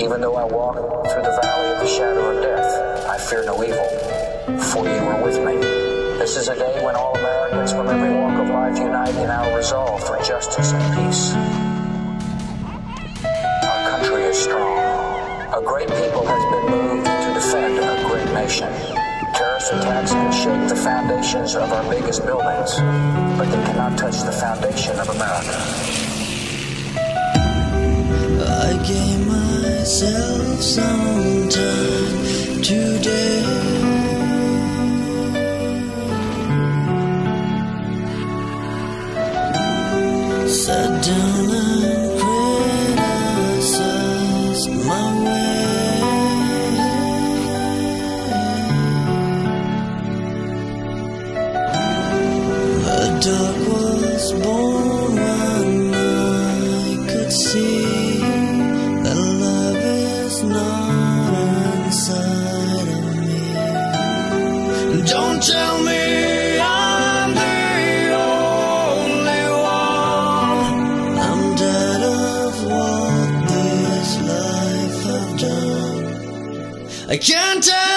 Even though I walk through the valley of the shadow of death, I fear no evil, for you are with me. This is a day when all Americans from every walk of life unite in our resolve for justice and peace. Our country is strong. A great people has been moved to defend a great nation. Terrorist attacks can shake the foundations of our biggest buildings, but they cannot touch the foundation of America. I gave myself today. Sat down and criticized my way. The dark was born I can't handle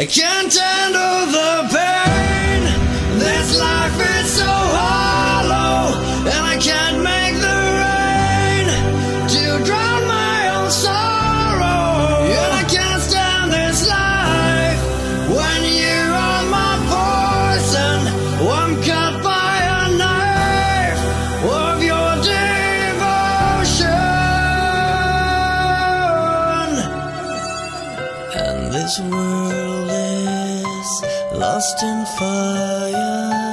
I can't handle the pain. Lost in fire.